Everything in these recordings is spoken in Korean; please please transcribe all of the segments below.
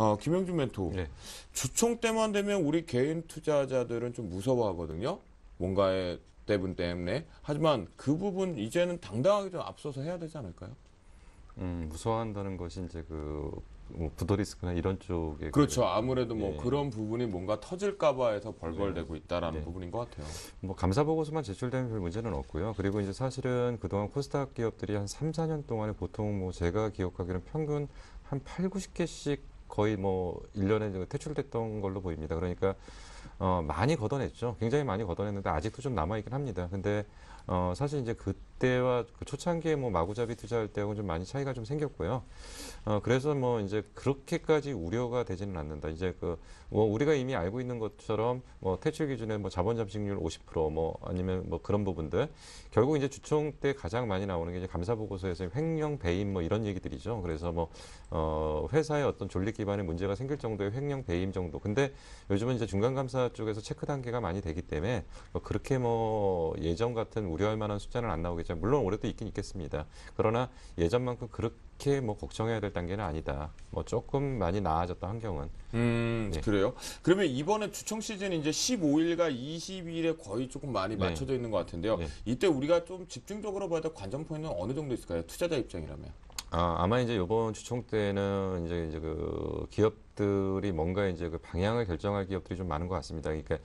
어, 김영준 멘토. 네. 주총 때만 되면 우리 개인 투자자들은 좀 무서워하거든요. 뭔가의 대분 때문에. 하지만 그 부분 이제는 당당하게 좀 앞서서 해야 되지 않을까요? 음, 무서워한다는 것이 이제 그 뭐 부도 리스크나 이런 쪽에 그렇죠. 아무래도 뭐 예. 그런 부분이 뭔가 터질까봐 해서 벌벌대고 있다라는 네. 부분인 것 같아요. 뭐 감사 보고서만 제출되면 별 문제는 없고요. 그리고 이제 사실은 그동안 코스닥 기업들이 한 3, 4년 동안에 보통 뭐 제가 기억하기로는 평균 한 8, 90개씩 거의 뭐 1년에 퇴출됐던 걸로 보입니다. 그러니까 어, 많이 걷어냈죠. 굉장히 많이 걷어냈는데 아직도 좀 남아있긴 합니다. 근데 어, 사실 이제 그때와 그 초창기에 뭐 마구잡이 투자할 때하고는 좀 많이 차이가 좀 생겼고요. 어, 그래서 뭐 이제 그렇게까지 우려가 되지는 않는다. 이제 그 뭐 우리가 이미 알고 있는 것처럼 뭐 퇴출 기준에 뭐 자본 잠식률 50%뭐 아니면 뭐 그런 부분들 결국 이제 주총 때 가장 많이 나오는 게 이제 감사 보고서에서 횡령 배임 뭐 이런 얘기들이죠. 그래서 뭐 어, 회사의 어떤 존립 기반에 문제가 생길 정도의 횡령 배임 정도. 근데 요즘은 이제 중간 감사 쪽에서 체크 단계가 많이 되기 때문에 뭐 그렇게 뭐 예전 같은 우려할 만한 숫자는 안 나오겠지만 물론 올해도 있긴 있겠습니다. 그러나 예전만큼 그렇게 뭐 걱정해야 될 단계는 아니다. 뭐 조금 많이 나아졌다 환경은. 음, 네. 그래요? 그러면 이번에 주총 시즌 이제 15일과 22일에 거의 조금 많이 네. 맞춰져 있는 것 같은데요. 네. 이때 우리가 좀 집중적으로 봐야 될 관전 포인트는 어느 정도 있을까요? 투자자 입장이라면. 아, 아마 이제 이번 주총 때는 이제 이제 그 기업들이 뭔가 이제 그 방향을 결정할 기업들이 좀 많은 것 같습니다. 그러니까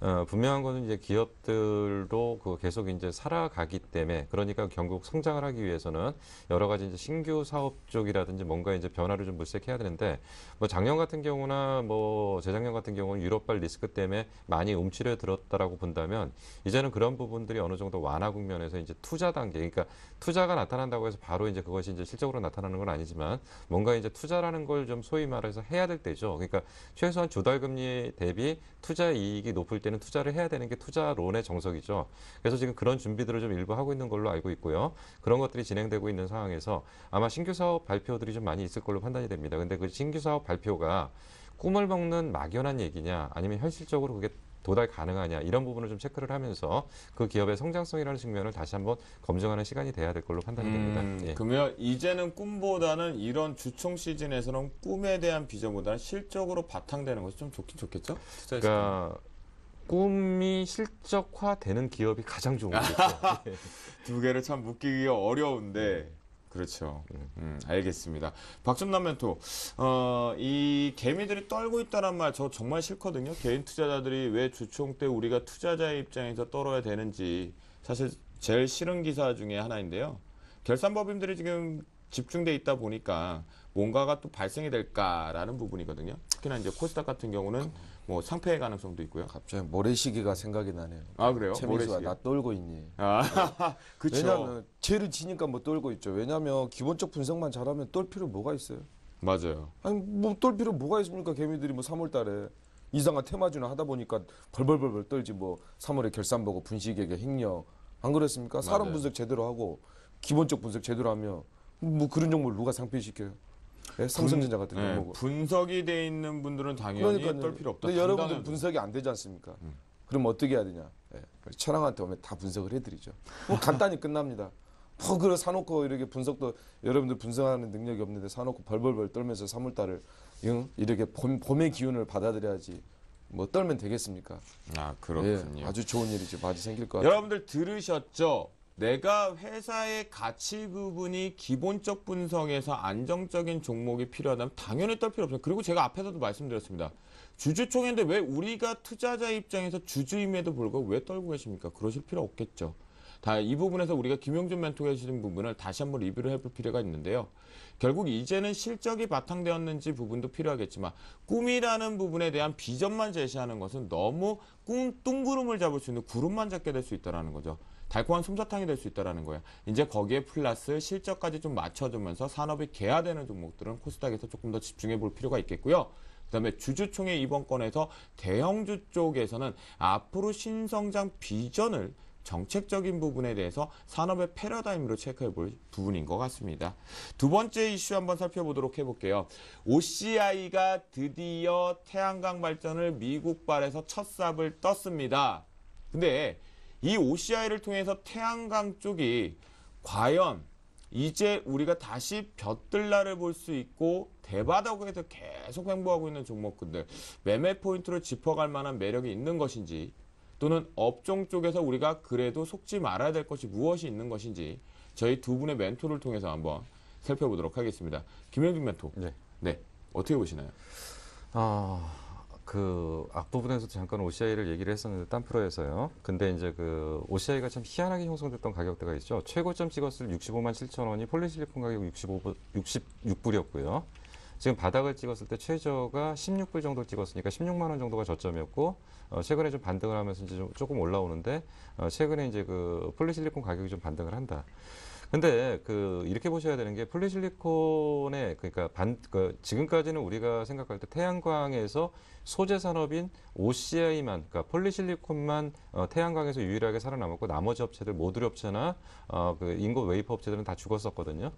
어, 분명한 거는 이제 기업들도 그 계속 이제 살아가기 때문에 그러니까 결국 성장을 하기 위해서는 여러 가지 이제 신규 사업 쪽이라든지 뭔가 이제 변화를 좀 물색해야 되는데 뭐 작년 같은 경우나 뭐 재작년 같은 경우는 유럽발 리스크 때문에 많이 움츠려 들었다라고 본다면 이제는 그런 부분들이 어느 정도 완화 국면에서 이제 투자 단계 그러니까 투자가 나타난다고 해서 바로 이제 그것이 이제 실적으로 나타나는 건 아니지만 뭔가 이제 투자라는 걸 좀 소위 말해서 해야 될 때죠. 그러니까 최소한 조달 금리 대비 투자 이익이 높을 때는 투자를 해야 되는 게 투자론의 정석이죠. 그래서 지금 그런 준비들을 좀 일부 하고 있는 걸로 알고 있고요. 그런 것들이 진행되고 있는 상황에서 아마 신규 사업 발표들이 좀 많이 있을 걸로 판단이 됩니다. 근데 그 신규 사업 발표가 꿈을 먹는 막연한 얘기냐 아니면 현실적으로 그게 도달 가능하냐 이런 부분을 좀 체크를 하면서 그 기업의 성장성이라는 측면을 다시 한번 검증하는 시간이 돼야 될 걸로 판단이 됩니다. 음, 예. 그러면 이제는 꿈보다는 이런 주총 시즌에서는 꿈에 대한 비전보다는 실적으로 바탕되는 것이 좀 좋긴 좋겠죠? 그러니까 꿈이 실적화되는 기업이 가장 좋은 거죠. 예. 두 개를 참 묶기가 어려운데 네. 그렇죠. 음, 알겠습니다. 박준남 멘토, 어, 이 개미들이 떨고 있다는 말저 정말 싫거든요. 개인 투자자들이 왜 주총 때 우리가 투자자의 입장에서 떨어야 되는지 사실 제일 싫은 기사 중에 하나인데요. 결산법인들이 지금 집중돼 있다 보니까 뭔가가 또 발생이 될까라는 부분이거든요. 특히나 이제 코스닥 같은 경우는 뭐 상패의 가능성도 있고요. 갑자기 모래시계가 생각이 나네요. 아 그래요? 모래시계. 나 떨고 있니? 아, 그쵸. 왜냐하면 죄를 지니까 뭐 떨고 있죠. 왜냐하면 기본적 분석만 잘하면 떨 필요 뭐가 있어요? 맞아요. 아니 뭐 떨 필요 뭐가 있습니까? 개미들이 뭐 3월달에 이상한 테마주나 하다 보니까 벌벌벌벌 떨지 뭐 3월에 결산 보고 분식에게 횡령 안 그랬습니까? 사람 맞아요. 분석 제대로 하고 기본적 분석 제대로 하면 뭐 그런 정보를 누가 상폐시켜요? 예? 삼성전자 같은 네, 경우 분석이 돼 있는 분들은 당연히 떨 필요 없다. 근데 여러분들 분석이 안 되지 않습니까? 음. 그럼 어떻게 해야 되냐? 예. 천황한테 오면 다 분석을 해드리죠. 뭐 간단히 끝납니다. 뭐 그걸 사놓고 이렇게 분석도 여러분들 분석하는 능력이 없는데 사놓고 벌벌벌 떨면서 3월달을 응? 이렇게 봄, 봄의 기운을 받아들여야지 뭐 떨면 되겠습니까? 아 그렇군요. 예, 아주 좋은 일이죠. 많이 생길 것 같아요. 여러분들 들으셨죠? 내가 회사의 가치 구분이 기본적 분석에서 안정적인 종목이 필요하다면 당연히 떨 필요 없어요. 그리고 제가 앞에서도 말씀드렸습니다. 주주총회인데 왜 우리가 투자자 입장에서 주주임에도 불구하고 왜 떨고 계십니까? 그러실 필요 없겠죠. 다 이 부분에서 우리가 김용준 멘토가 해주신 부분을 다시 한번 리뷰를 해볼 필요가 있는데요. 결국 이제는 실적이 바탕되었는지 부분도 필요하겠지만 꿈이라는 부분에 대한 비전만 제시하는 것은 너무 꿈 뚱구름을 잡을 수 있는 구름만 잡게 될 수 있다라는 거죠. 달콤한 솜사탕이 될 수 있다라는 거예요. 이제 거기에 플러스 실적까지 좀 맞춰주면서 산업이 개화되는 종목들은 코스닥에서 조금 더 집중해 볼 필요가 있겠고요. 그다음에 주주총회 이번 건에서 대형주 쪽에서는 앞으로 신성장 비전을 정책적인 부분에 대해서 산업의 패러다임으로 체크해 볼 부분인 것 같습니다. 두 번째 이슈 한번 살펴보도록 해볼게요. OCI가 드디어 태양광 발전을 미국 발에서 첫 삽을 떴습니다. 근데 이 OCI를 통해서 태양광 쪽이 과연 이제 우리가 다시 볕들날을 볼 수 있고 대바닥에서 계속 횡보하고 있는 종목군들 매매 포인트로 짚어갈 만한 매력이 있는 것인지 또는 업종 쪽에서 우리가 그래도 속지 말아야 될 것이 무엇이 있는 것인지 저희 두 분의 멘토를 통해서 한번 살펴보도록 하겠습니다. 김영준 멘토. 네. 네. 어떻게 보시나요? 아, 그 앞부분에서 잠깐 OCI를 얘기를 했었는데 딴 프로에서요. 근데 이제 그 OCI가 참 희한하게 형성됐던 가격대가 있죠. 최고점 찍었을 65만 7천 원이 폴리실리콘 가격 65, 66불이었고요. 지금 바닥을 찍었을 때 최저가 16불 정도 찍었으니까 16만 원 정도가 저점이었고 어, 최근에 좀 반등을 하면서 이제 좀 조금 올라오는데 어, 최근에 이제 그 폴리실리콘 가격이 좀 반등을 한다. 근데 그 이렇게 보셔야 되는 게 폴리실리콘의 그러니까 반 그 지금까지는 우리가 생각할 때 태양광에서 소재 산업인 OCI만 그러니까 폴리실리콘만 어, 태양광에서 유일하게 살아남았고 나머지 업체들 모듈 업체나 어, 그 잉곳 웨이퍼 업체들은 다 죽었었거든요.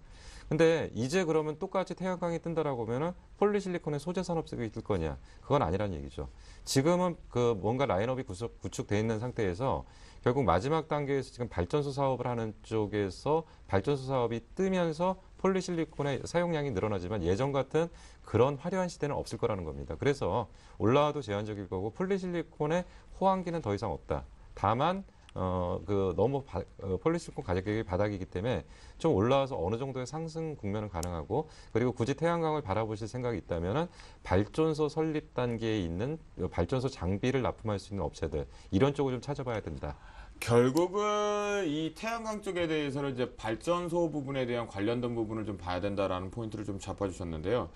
근데 이제 그러면 똑같이 태양광이 뜬다라고 하면은 폴리실리콘의 소재 산업색이 있을 거냐? 그건 아니란 얘기죠. 지금은 그 뭔가 라인업이 구축, 구축돼 있는 상태에서 결국 마지막 단계에서 지금 발전소 사업을 하는 쪽에서 발전소 사업이 뜨면서 폴리실리콘의 사용량이 늘어나지만 예전 같은 그런 화려한 시대는 없을 거라는 겁니다. 그래서 올라와도 제한적일 거고 폴리실리콘의 호황기는 더 이상 없다. 다만 어, 그 너무 바, 어, 폴리실리콘 가격이 바닥이기 때문에 좀 올라와서 어느 정도의 상승 국면은 가능하고 그리고 굳이 태양광을 바라보실 생각이 있다면은 발전소 설립 단계에 있는 발전소 장비를 납품할 수 있는 업체들 이런 쪽을 좀 찾아봐야 된다. 결국은 이 태양광 쪽에 대해서는 이제 발전소 부분에 대한 관련된 부분을 좀 봐야 된다라는 포인트를 좀 잡아주셨는데요.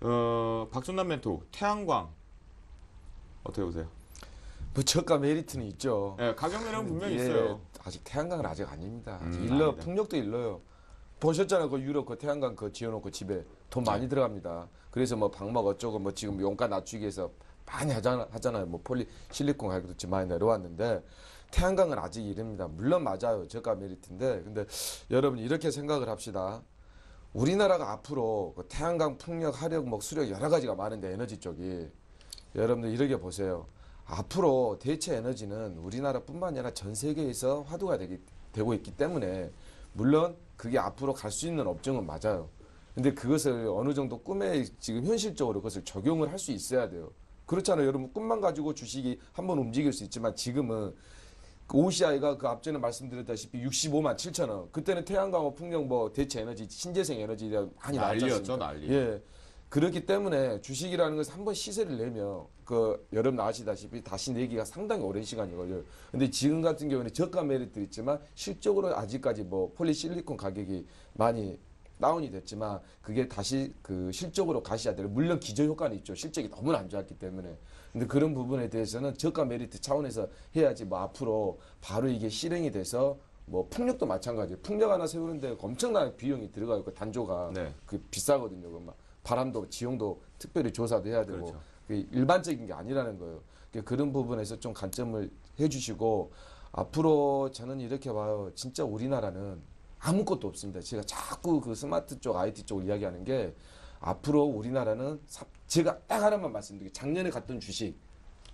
어, 박준남 멘토, 태양광 어떻게 보세요? 뭐 저가 메리트는 있죠. 예, 가격 매력은 분명히 예, 있어요. 아직 태양광은 아직 아닙니다. 아직 음, 일러 아니다. 풍력도 일러요. 보셨잖아요. 그 유럽 그 태양광 그 지어놓고 집에 돈 많이 들어갑니다. 그래서 뭐 방막 어쩌고 뭐 지금 용가 낮추기 위해서 많이 하잖아, 하잖아요. 뭐 폴리 실리콘 가격도 지금 많이 내려왔는데 태양광은 아직 이릅니다. 물론 맞아요. 저가 메리트인데 근데 여러분 이렇게 생각을 합시다. 우리나라가 앞으로 그 태양광 풍력, 하력, 뭐 수력 여러 가지가 많은데 에너지 쪽이 여러분들 이렇게 보세요. 앞으로 대체 에너지는 우리나라뿐만 아니라 전 세계에서 화두가 되기, 되고 있기 때문에 물론 그게 앞으로 갈 수 있는 업종은 맞아요. 근데 그것을 어느 정도 꿈에 지금 현실적으로 그것을 적용을 할 수 있어야 돼요. 그렇잖아요. 여러분 꿈만 가지고 주식이 한번 움직일 수 있지만 지금은 그 OCI가 그 앞전에 말씀드렸다시피 65만 7천 원. 그때는 태양광, 풍력, 뭐 대체 에너지, 신재생 에너지에 많이 난리였죠? 난리. 예. 그렇기 때문에 주식이라는 것은 한번 시세를 내면 그 여러분 아시다시피 다시 내기가 상당히 오랜 시간이 걸려요. 근데 지금 같은 경우는 저가 메리트 있지만 실적으로 아직까지 뭐 폴리실리콘 가격이 많이 다운이 됐지만 그게 다시 그 실적으로 가셔야 돼요. 물론 기저 효과는 있죠. 실적이 너무 안 좋았기 때문에. 근데 그런 부분에 대해서는 저가 메리트 차원에서 해야지 뭐 앞으로 바로 이게 실행이 돼서 뭐 풍력도 마찬가지예요. 풍력 하나 세우는데 엄청난 비용이 들어가 있고 단조가 네. 그 비싸거든요. 그막 바람도 지형도 특별히 조사도 해야 되고 그렇죠. 그 일반적인 게 아니라는 거예요. 그러니까 그런 부분에서 좀 관점을 해주시고 앞으로 저는 이렇게 봐요. 진짜 우리나라는 아무것도 없습니다. 제가 자꾸 그 스마트 쪽 IT 쪽을 이야기하는 게 앞으로 우리나라는 사- 제가 딱 하나만 말씀드릴게요. 작년에 갔던 주식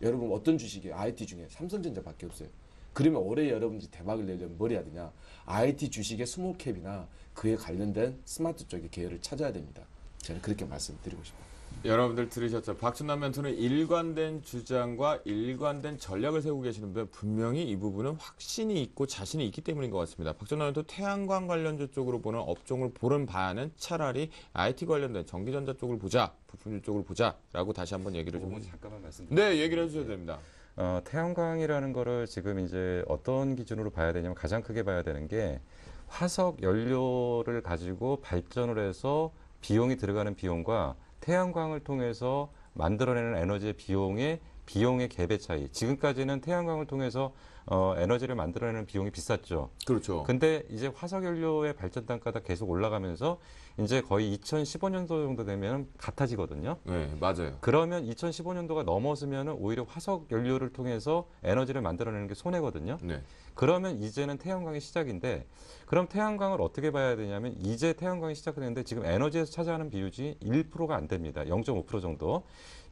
여러분 어떤 주식이에요? IT 중에 삼성전자밖에 없어요. 그러면 올해 여러분들이 대박을 내려면 뭘 해야 되냐? IT 주식의 small cap이나 그에 관련된 스마트 쪽의 계열을 찾아야 됩니다. 저는 그렇게 말씀드리고 싶어요. 여러분들 들으셨죠? 박준남 멘토는 일관된 주장과 일관된 전략을 세우고 계시는데 분명히 이 부분은 확신이 있고 자신이 있기 때문인 것 같습니다. 박준남 멘토 태양광 관련주 쪽으로 보는 업종을 보는 바는 차라리 IT 관련된 전기전자 쪽을 보자, 부품주 쪽을 보자라고 다시 한번 얘기를 좀. 잠깐만 말씀드릴게요. 네, 얘기를 해주셔도 됩니다. 어, 태양광이라는 거를 지금 이제 어떤 기준으로 봐야 되냐면 가장 크게 봐야 되는 게 화석 연료를 가지고 발전을 해서 비용이 들어가는 비용과 태양광을 통해서 만들어내는 에너지의 비용의 비용의 갭의 차이. 지금까지는 태양광을 통해서 어, 에너지를 만들어내는 비용이 비쌌죠. 그렇죠. 근데 이제 화석 연료의 발전 단가가 계속 올라가면서 이제 거의 2015년도 정도 되면 같아지거든요. 네, 맞아요. 그러면 2015년도가 넘어서면 오히려 화석 연료를 통해서 에너지를 만들어내는 게 손해거든요. 네. 그러면 이제는 태양광의 시작인데 그럼 태양광을 어떻게 봐야 되냐면 이제 태양광이 시작되는데 지금 에너지에서 차지하는 비율이 1%가 안 됩니다. 0.5% 정도.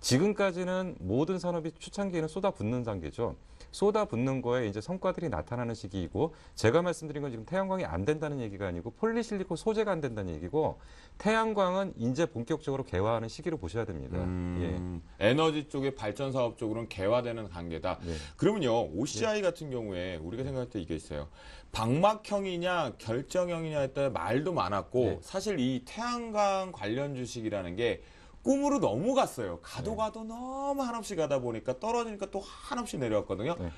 지금까지는 모든 산업이 초창기에는 쏟아 붓는 단계죠. 쏟아 붓는 거에 이제 성과들이 나타나는 시기이고 제가 말씀드린 건 지금 태양광이 안 된다는 얘기가 아니고 폴리실리콘 소재가 안 된다는 얘기고 태양광은 이제 본격적으로 개화하는 시기로 보셔야 됩니다. 음, 에너지 쪽의 발전 사업 쪽으로는 개화되는 단계다. 예. 네. 그러면요, OCI 같은 경우에 우리가 생각할 때 이게 있어요. 방막형이냐 결정형이냐에 따라 말도 많았고 네. 사실 이 태양광 관련 주식이라는 게 꿈으로 너무 갔어요. 가도 네. 가도 너무 한없이 가다 보니까 떨어지니까 또 한없이 내려왔거든요. 네.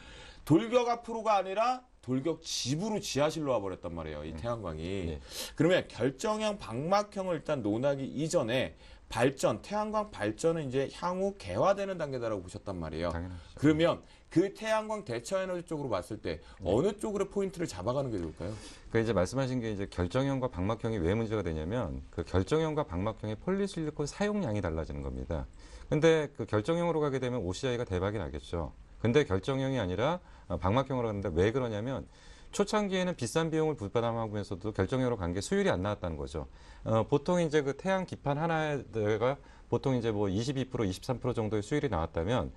돌격 앞으로가 아니라 돌격 집으로 지하실로 와버렸단 말이에요. 이 태양광이. 네. 그러면 결정형 방막형을 일단 논하기 이전에 발전, 태양광 발전은 이제 향후 개화되는 단계다라고 보셨단 말이에요. 당연하죠. 그러면 그 태양광 대처 에너지 쪽으로 봤을 때 네. 어느 쪽으로 포인트를 잡아가는 게 좋을까요? 그 이제 말씀하신 게 이제 결정형과 방막형이 왜 문제가 되냐면 그 결정형과 방막형의 폴리실리콘 사용량이 달라지는 겁니다. 근데 그 결정형으로 가게 되면 OCI가 대박이 나겠죠. 근데 결정형이 아니라 어, 방막형으로 가는데 왜 그러냐면 초창기에는 비싼 비용을 부담하면서도 결정형으로 간 게 수율이 안 나왔다는 거죠. 어, 보통 이제 그 태양 기판 하나에가 보통 이제 뭐 22%, 23% 정도의 수율이 나왔다면 어,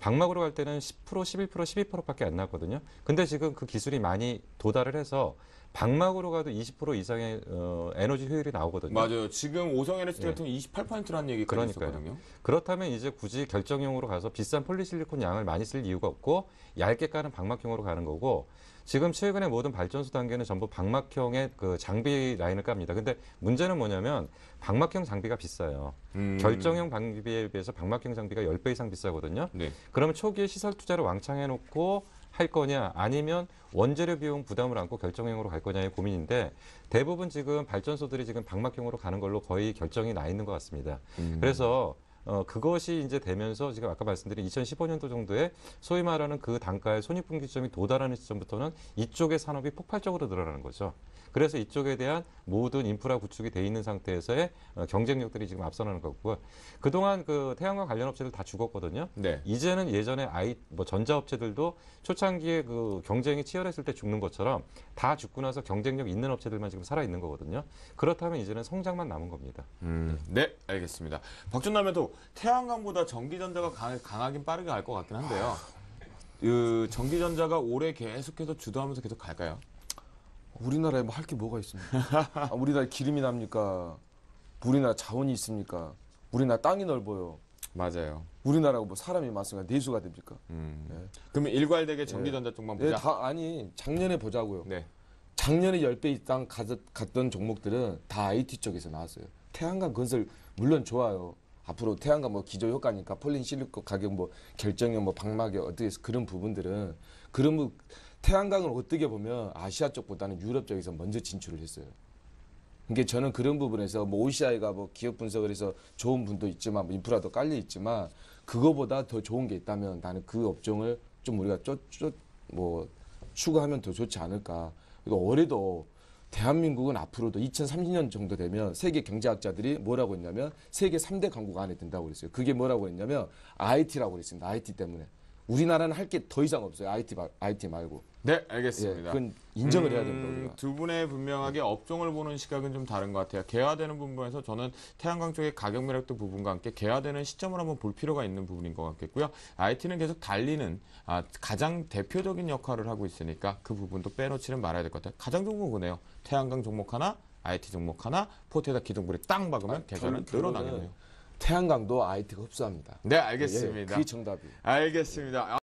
방막으로 갈 때는 10%, 11%, 12%밖에 안 나왔거든요. 근데 지금 그 기술이 많이 도달을 해서 방막으로 가도 20% 이상의 어, 에너지 효율이 나오거든요. 맞아요. 지금 오성 에너지 네. 같은 경우 28%라는 얘기까지 그러니까요. 있었거든요. 그렇다면 이제 굳이 결정형으로 가서 비싼 폴리실리콘 양을 많이 쓸 이유가 없고 얇게 까는 방막형으로 가는 거고 지금 최근에 모든 발전소 단계는 전부 방막형의 그 장비 라인을 깝니다. 근데 문제는 뭐냐면 방막형 장비가 비싸요. 음. 결정형 장비에 비해서 방막형 장비가 10배 이상 비싸거든요. 네. 그러면 초기에 시설 투자를 왕창 해놓고 할 거냐 아니면 원재료 비용 부담을 안고 결정형으로 갈 거냐의 고민인데 대부분 지금 발전소들이 지금 방막형으로 가는 걸로 거의 결정이 나 있는 것 같습니다. 음. 그래서 어, 그것이 이제 되면서 지금 아까 말씀드린 2015년도 정도에 소위 말하는 그 단가의 손익분기점이 도달하는 시점부터는 이쪽의 산업이 폭발적으로 늘어나는 거죠. 그래서 이쪽에 대한 모든 인프라 구축이 돼 있는 상태에서의 어, 경쟁력들이 지금 앞서나는 거고요. 그동안 그 태양광 관련 업체들 다 죽었거든요. 네. 이제는 예전에 아이 뭐 전자업체들도 초창기에 그 경쟁이 치열했을 때 죽는 것처럼 다 죽고 나서 경쟁력 있는 업체들만 지금 살아 있는 거거든요. 그렇다면 이제는 성장만 남은 겁니다. 음. 네, 알겠습니다. 박준남에도 태양광보다 전기전자가 강, 강하긴 빠르게 갈 것 같긴 한데요. 그 전기전자가 올해 계속해서 주도하면서 계속 갈까요? 우리나라에 뭐 할 게 뭐가 있습니까? 아, 우리나라에 기름이 납니까? 우리나라 자원이 있습니까? 우리나라 땅이 넓어요. 맞아요. 우리나라가 뭐 사람이 많으니까 내수가 됩니까? 음. 네. 그러면 일괄되게 전기전자 쪽만 네, 보자. 다 아니 작년에 보자고요. 네. 작년에 10배 이상 가- 갔던 종목들은 다 IT 쪽에서 나왔어요. 태양광 건설 물론 좋아요. 앞으로 태양광 뭐 기저 효과니까 폴리실리콘 가격 뭐 결정형 뭐 박막이 어떻게 해서 그런 부분들은 그런 부 태양광을 어떻게 보면 아시아 쪽보다는 유럽 쪽에서 먼저 진출을 했어요. 그러니까 저는 그런 부분에서 뭐 OCI가 뭐 기업 분석을 해서 좋은 분도 있지만 뭐 인프라도 깔려 있지만 그거보다 더 좋은 게 있다면 나는 그 업종을 좀 우리가 쫓쫓뭐 추구하면 더 좋지 않을까. 그리고 올해도 대한민국은 앞으로도 2030년 정도 되면 세계 경제학자들이 뭐라고 했냐면 세계 3대 강국 안에 든다고 그랬어요. 그게 뭐라고 했냐면 IT라고 그랬습니다. IT 때문에. 우리나라는 할 게 더 이상 없어요. IT, 말- IT 말고. 네, 예, 알겠습니다. 그건 인정을 해야 음, 됩니다. 우리가. 두 분의 분명하게 업종을 보는 시각은 좀 다른 것 같아요. 개화되는 부분에서 저는 태양광 쪽의 가격 매력도 부분과 함께 개화되는 시점을 한번 볼 필요가 있는 부분인 것 같겠고요. IT는 계속 달리는 아, 가장 대표적인 역할을 하고 있으니까 그 부분도 빼놓지는 말아야 될 것 같아요. 가장 좋은 건 그네요. 태양광 종목 하나, IT 종목 하나, 포트에다 기둥불이 딱 박으면 아, 계좌는 늘어나겠네요. 태양광도 IT가 흡수합니다. 네, 예, 알겠습니다. 그게 정답이에요. 알겠습니다.